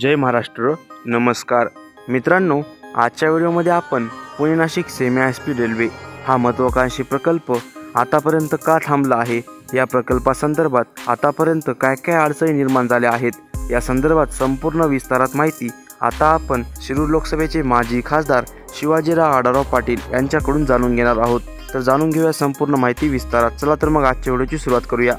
जय महाराष्ट्र. नमस्कार. मित्रांनो आजच्या व्हिडिओमध्ये आपण Pune Nashik semi I P railway हा महत्त्वाकांक्षी प्रकल्प आतापर्यंत का थांबला आहे? या प्रकल्पासंदर्भात आतापर्यंत काय काय अडचणी निर्माण झाल्या आहेत? या संदर्भात संपूर्ण विस्तारात माहिती आता आपण शिरूर लोकसभेचे माजी खासदार शिवाजीराव आढाराव पाटील यांच्याकडून जाणून घेणार आहोत. तर जाणून घेऊया संपूर्ण माहिती विस्तारात. चला तर मग आजच्या व्हिडिओची सुरुवात करूया.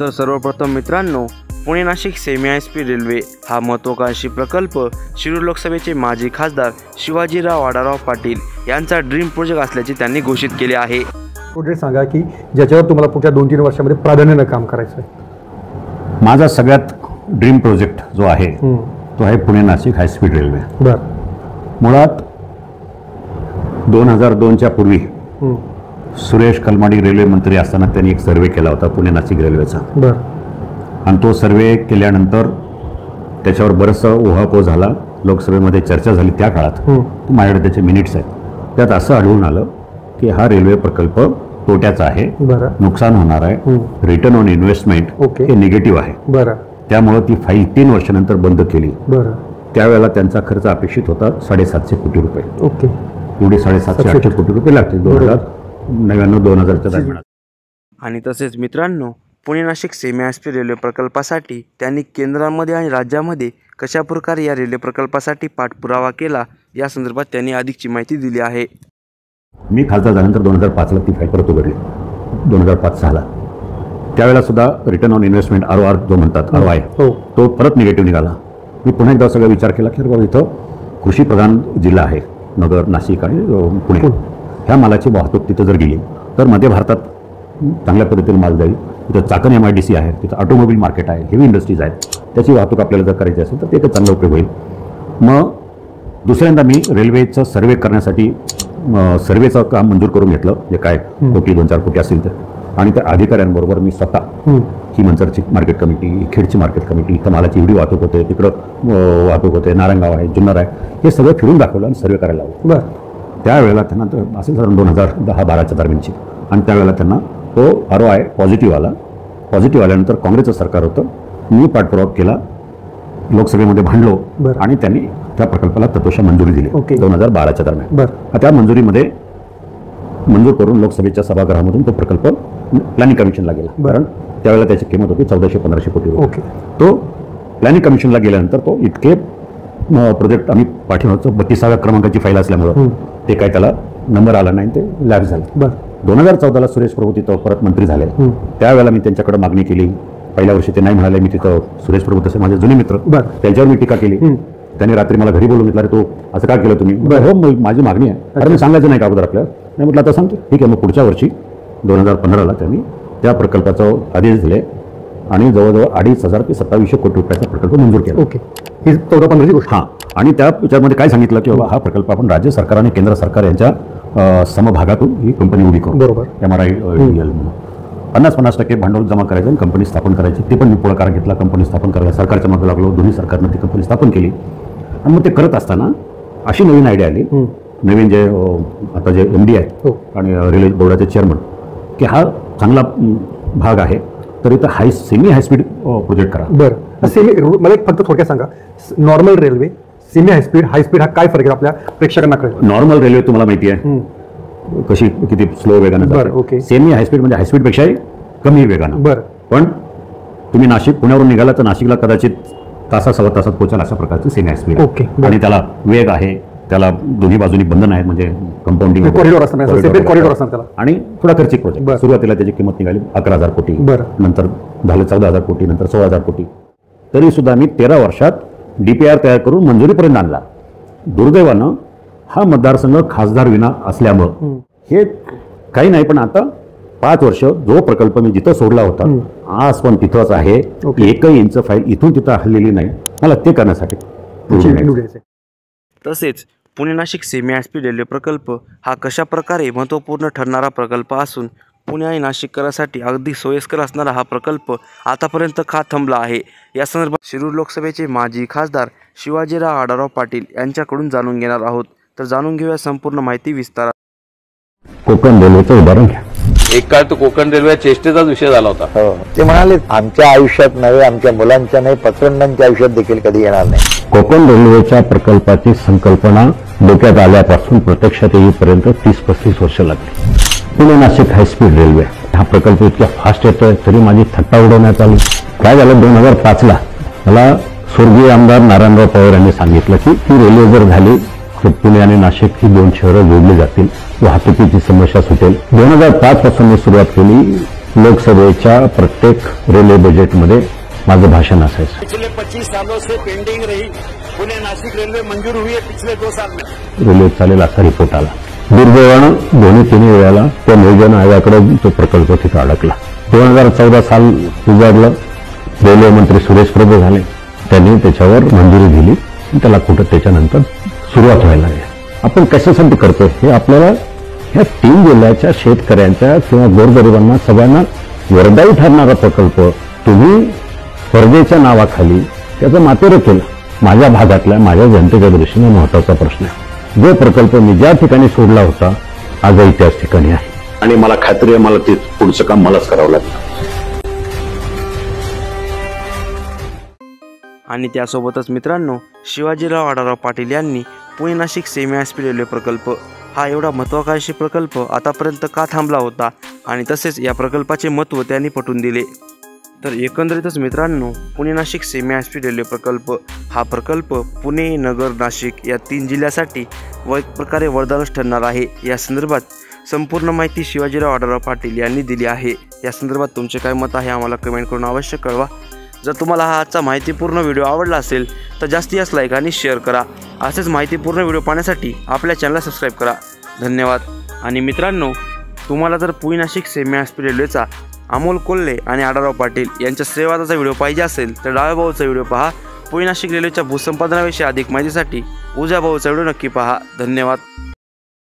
तर सर्वप्रथम मित्रांनो Pune Nashik semi I P railway हा महत्त्वाकांक्षी प्रकल्प शिरूर लोकसभेचे माजी खासदार शिवाजीराव आढाराव पाटील यांचा ड्रीम प्रोजेक्ट असल्याचे त्यांनी घोषित केले आहे. प्रोजेक्ट सांगा की ज्याच्यावर तुम्हाला पुढच्या दोन तीन वर्षामध्ये प्राधान्यानं काम करायचं आहे. माझा सगळ्यात ड्रीम प्रोजेक्ट जो आहे तो आहे पुणे नाशिक हायस्पीड रेल्वे. बर. मुळात दोन हजार दोनच्या पूर्वी हं. सुरेश कलमाडी रेल्वे मंत्री असताना त्यांनी एक सर्वे केला होता पुणे नाशिक रेल्वेचा. बर. आणि तो सर्वे केल्यानंतर त्याच्यावर बरंचसं उहापोह झाला. लोकसभेमध्ये चर्चा झाली त्या काळात. हं. माझ्याकडे त्याचे मिनिट्स आहेत. त्यात असं आढळून आलं की हा रेल्वे प्रकल्प तोट्याचा आहे. बरं. नुकसान होणार आहे. Return on investment okay. हे निगेटिव्ह आहे. बरं. त्यामुळं ती फाईल तीन वर्षानंतर बंद केली. बरं. त्यावेळेला त्यांचा खर्च अपेक्षित होता साडेसातशे कोटी रुपये. ओके. पुढे साडेसातशे सातशे. आठशे कोटी रुपये लागतील दोन हजार नव्याण्णव दोन हजारच्या दरम्यान. आणि तसेच मित्रांनो Pune Nashik semi I P railway प्रकल्पासाठी त्यांनी केंद्रामध्ये आणि राज्यामध्ये कशा प्रकारे या रेल्वे प्रकल्पासाठी पाठपुरावा केला या संदर्भात त्यांनी अधिकची माहिती दिली आहे. मी खासदार झाल्यानंतर दोन हजार पाचला ती फाईल परत उघडली. दोन हजार पाच सहाला त्यावेळेला सुद्धा return on investment R R जो म्हणतात आर आय हो. तो परत निगेटिव्ह निघाला. मी पुन्हा एकदा सगळा विचार केला की अरे बाबा इथं कृषीप्रधान जिल्हा आहे नगर नाशिक आणि पुणे. ह्या मालाची वाहतूक तिथं जर गेली तर मध्य भारतात चांगल्या पद्धतीने माल जाईल. तिथं Chakan M I D C आहे तिथं ऑटोमोबाईल मार्केट आहे हेवी इंडस्ट्रीज आहेत. त्याची वाहतूक आपल्याला जर करायची असेल तर ते एक चांगला उपयोग होईल. मग दुसऱ्यांदा मी रेल्वेचं सर्वे करण्यासाठी सर्वेचं काम मंजूर करून घेतलं. जे काय कोटी दोन चार कोटी असतील तर. आणि त्या अधिकाऱ्यांबरोबर मी स्वतः हं. मंचरची मार्केट कमिटी खेडची मार्केट कमिटी इथं मालाची एवढी वाहतूक होते तिकडं वाहतूक होते नारायणगाव आहे जुन्नर आहे. हे सगळं फिरून दाखवलं आणि सर्वे करायला लावलं. बर. त्यावेळेला त्यांना तर असेल साधारण दोन हजार दहा बाराच्या दरम्यानची. आणि त्यावेळेला त्यांना तो आरो आहे पॉझिटिव्ह आला. पॉझिटिव्ह आल्यानंतर काँग्रेसचं सरकार होतं. मी पाठपुरावा केला. लोकसभेमध्ये भांडलो. बरं. आणि त्यांनी त्या प्रकल्पाला तत्वशा मंजुरी दिली. ओके. दोन हजार बाराच्या दरम्यान. बर. त्या मंजुरीमध्ये मंजूर करून लोकसभेच्या सभागृहामधून तो प्रकल्प प्लॅनिंग कमिशनला गेला. कारण त्यावेळेला त्याची किंमत होती चौदाशे पंधराशे कोटी रुपये. ओके. तो प्लॅनिंग कमिशनला गेल्यानंतर तो इतके प्रोजेक्ट आम्ही पाठीमागचं बत्तीसाव्या क्रमांकाची फाईल असल्यामुळं. ते काय त्याला नंबर आला नाही ते लॅब झालं. बर. दोन हजार चौदाला सुरेश प्रभू तिथं परत मंत्री झाले. त्यावेळेला मी त्यांच्याकडे मागणी केली. पहिल्या वर्षी ते नाही म्हणाले मी तिथं सुरेश प्रभू तसे माझे जुने मित्र. त्यांच्यावर मी टीका केली. त्यांनी रात्री मला घरी बोलून घेतला रे तो असं का केलं तुम्ही? हो मग माझी मागणी आहे. मी सांगायचं नाही का अगोदर आपल्याला? नाही म्हटलं आता सांगतो ठीक आहे मग पुढच्या वर्षी दोन हजार पंधराला त्यांनी त्या प्रकल्पाचा आदेश दिले आणि जवळजवळ अडीच हजार ते सत्तावीसशे कोटी रुपयाचा प्रकल्प मंजूर केला. ओके. ही चौदा पंधराची गोष्ट. हां. आणि त्या याच्यामध्ये काय सांगितलं की बाबा हा प्रकल्प आपण राज्य सरकार आणि केंद्र सरकार यांच्या समभागातून ही कंपनी उभी करू बरोबर. एम आर आय म्हणून. पन्नास पन्नास टक्के भांडवल जमा करायचं आणि कंपनी स्थापन करायची. ते पण मी पुढाकार घेतला. कंपनी स्थापन करायला सरकारच्या मागे लागलो. दोन्ही सरकारनं ती कंपनी स्थापन केली. आणि मग ते करत असताना अशी नवीन आयडिया आली. नवीन जे आता जे एम डी आहे हो. आणि रेल्वे बोर्डाचे चेअरमन की हा चांगला भाग आहे. तर इथं हाय सेमी हायस्पीड प्रोजेक्ट करा. बर. सेमी मला एक फक्त थोडक्यात सांगा. Normal railway semi high speed high speed हा काय फरक आहे आपल्या प्रेक्षकांना कळेल नॉर्मल रेल्वे तुम्हाला माहिती आहे. कशी किती स्लो वेगानं बरं, जाते. ओके. सेमी हायस्पीड म्हणजे हायस्पीडपेक्षाही कमी वेगानं बरं पण तुम्ही नाशिक पुण्यावरून निघाला तर नाशिकला कदाचित तासा सव्वा तासात पोचाल अशा प्रकारचं सेमी हायस्पीड आहे. ओके, बरं. आणि त्याला वेग आहे त्याला दोन्ही बाजूनी बंधन आहेत म्हणजे कंपाऊंडिंग कॉरिडॉर असणार सेपरेट कॉरिडॉर असणार त्याला आणि थोडा खर्चिक बरं. प्रोजेक्ट सुरुवातीला त्याची किंमत निघाली अकरा हजार कोटी बरं. नंतर झालं चौदा हजार कोटी नंतर सोळा हजार कोटी तरी सुद्धा मी तेरा वर्षात डीपीआर तयार करून मंजुरीपर्यंत आणला. दुर्दैवानं हा मतदारसंघ खासदार विना असल्यामुळं. हे काही नाही पण आता पाच वर्ष जो प्रकल्प मी जिथं सोडला होता आज पण तिथंच आहे. एकही इंच फाईल इथून तिथं हल्लेली नाही. मला ते करण्यासाठी. तसेच Pune Nashik semi I P railway प्रकल्प हा कशा प्रकारे महत्त्वपूर्ण ठरणारा प्रकल्प असून पुणे आणि नाशिककरांसाठी अगदी सोयीस्कर असणारा हा प्रकल्प आतापर्यंत का थांबला आहे? या संदर्भात शिरूर लोकसभेचे माजी खासदार शिवाजीराव आढाराव पाटील यांच्याकडून जाणून घेणार आहोत. तर जाणून घेऊया संपूर्ण माहिती विस्तारात. कोकण रेल्वेचं उदाहरण घ्या. एक काळ तो कोकण रेल्वे चेष्टेचाच विषय झाला होता. हो. ते म्हणाले आमच्या आयुष्यात नव्हे आमच्या मुलांच्या नाही पत्रंडांच्या आयुष्यात देखील कधी येणार नाही. कोकण रेल्वेच्या प्रकल्पाची संकल्पना डोक्यात आल्यापासून प्रत्यक्षात येईपर्यंत तीस पस्तीस वर्ष लागली. पुणे नाशिक हायस्पीड रेल्वे हा प्रकल्प इतक्या फास्ट येतोय तरी माझी थट्टा उडवण्यात आली. काय झालं? दोन हजार पाचला मला स्वर्गीय आमदार नारायणराव पवार यांनी सांगितलं की ही रेल्वे जर झाली तर पुणे आणि नाशिक ही दोन शहरं जोडली जातील. वाहतुकीची समस्या सुटेल. दोन हजार पाच पासून मी सुरुवात केली. लोकसभेच्या प्रत्येक रेल्वे बजेटमध्ये माझं भाषण असायचं. पिछले 25 सालों से पेंडिंग रही पुणे नासिक रेलवे मंजूर हुई है पिछले दो साल में। रेल्वे चालेल असा रिपोर्ट आला. दुर्दैवानं दोन्ही तिन्ही वेळाला त्या नियोजन आयोगाकडे तो प्रकल्प तिथं अडकला. दोन हजार चौदा साल उजाडलं. रेल्वे मंत्री सुरेश प्रभू झाले. त्यांनी त्याच्यावर मंजुरी दिली. त्याला कुठं त्याच्यानंतर सुरुवात व्हायला लागली. आपण कशासाठी करतोय? हे आपल्याला ह्या तीन जिल्ह्याच्या शेतकऱ्यांच्या किंवा गोरगरिबांना सगळ्यांना वरदायी ठरणारा प्रकल्प तुम्ही स्पर्धेच्या नावाखाली त्याचं मातेरं केलं. माझ्या भागातल्या माझ्या जनतेच्या दृष्टीने महत्त्वाचा प्रश्न आहे. जो प्रकल्प मी ज्या ठिकाणी सोडला होता आजही त्याच ठिकाणी आहे. आणि मला खात्री आहे मला ते पुढचं काम मलाच करावं लागलं. आणि त्यासोबतच मित्रांनो शिवाजीराव आढाराव पाटील यांनी Pune Nashik semi high speed railway प्रकल्प हा एवढा महत्वाकांक्षी प्रकल्प आतापर्यंत का थांबला होता? आणि तसेच या प्रकल्पाचे महत्त्व त्यांनी पटवून दिले. तर एकंदरीतच मित्रांनो Pune Nashik semi high speed railway प्रकल्प हा प्रकल्प पुणे नगर नाशिक या तीन जिल्ह्यासाठी व एक प्रकारे वरदानच ठरणार आहे. या संदर्भात संपूर्ण माहिती शिवाजीराव आढाराव पाटील यांनी दिली आहे. या संदर्भात तुमचे काय मत आहे आम्हाला कमेंट करून अवश्य कळवा. जर तुम्हाला हा आजचा माहितीपूर्ण व्हिडिओ आवडला असेल तर जास्तीत जास्त लाईक आणि शेअर करा. असेच माहितीपूर्ण व्हिडिओ पाहण्यासाठी आपल्या चॅनलला सबस्क्राईब करा. धन्यवाद. आणि मित्रांनो तुम्हाला जर पुणे नाशिक सेमी आयस्पीड रेल्वेचा अमोल कोल्हे आणि आढाराव पाटील यांच्या सेवादाचा व्हिडिओ पाहिजे असेल तर डाळभाऊचा व्हिडिओ पहा. पुणे नाशिक रेल्वेच्या भूसंपादनाविषयी अधिक माहितीसाठी उजा भाऊचा व्हिडिओ नक्की पहा. धन्यवाद.